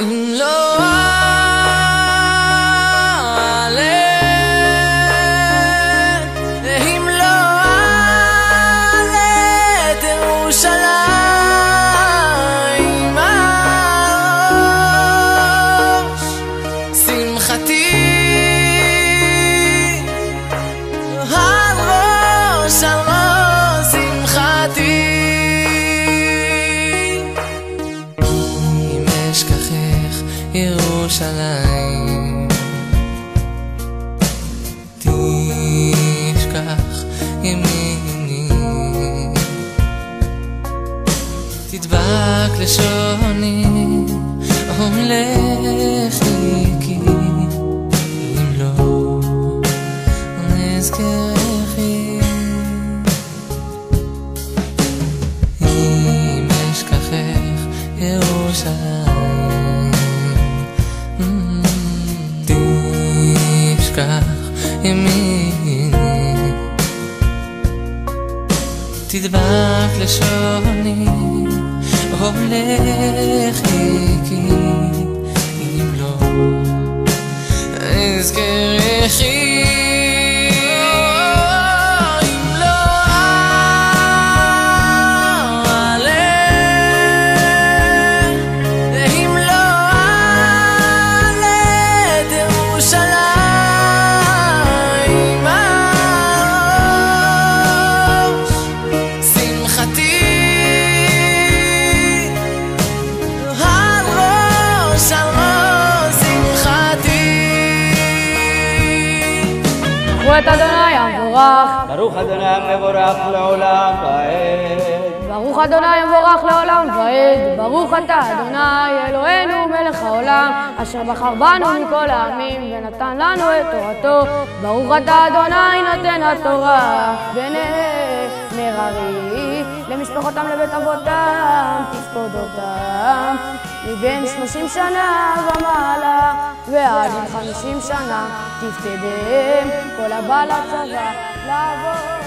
אם לא ירושלים. תשכח ימיני. תדבק לשוני ומלכי כי אם לא אשכחך ירושלים תשכח ימיני תדבק לשוני הולכי כי אם לא אזכרכי את אדוני המבורך, ברוך אדוני המבורך לעולם ועד. ברוך אדוני המבורך לעולם ועד, ברוך אתה אדוני אלוהינו מלך העולם, אשר בחר בנו מכל העמים ונתן לנו את תורתו, ברוך אתה אדוני נותן התורה, בני מררי, למשפחותם לבית אבותם, תפקוד אותם, מבין שלושים שנה ומעלה, ועד חמישים שנה תפקדם, כל הבא לצבא לעבוד.